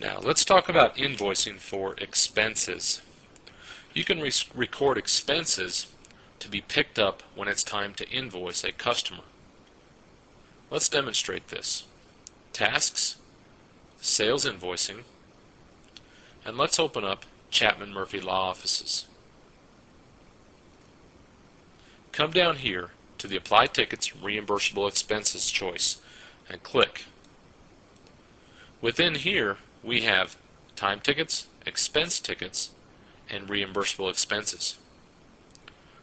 Now let's talk about invoicing for expenses. You can re record expenses to be picked up when it's time to invoice a customer. Let's demonstrate this. Tasks, Sales Invoicing, and let's open up Chapman Murphy Law Offices. Come down here to the Apply Tickets Reimbursable Expenses choice and click. Within here we have time tickets, expense tickets, and reimbursable expenses.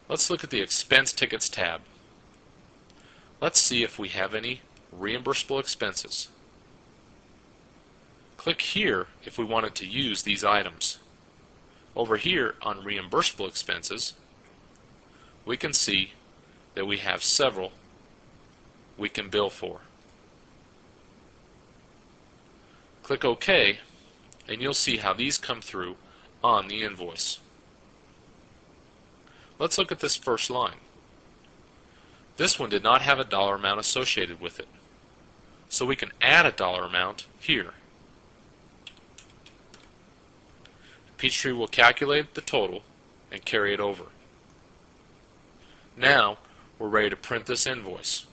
Let's look at the expense tickets tab. Let's see if we have any reimbursable expenses. Click here if we wanted to use these items. Over here on reimbursable expenses, we can see that we have several we can bill for. Click OK and you'll see how these come through on the invoice. Let's look at this first line. This one did not have a dollar amount associated with it. So we can add a dollar amount here. Peachtree will calculate the total and carry it over. Now we're ready to print this invoice.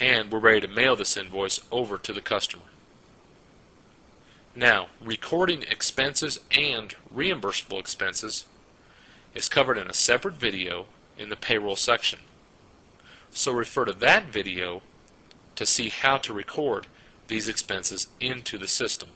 And we're ready to mail this invoice over to the customer. Now, recording expenses and reimbursable expenses is covered in a separate video in the payroll section. So refer to that video to see how to record these expenses into the system.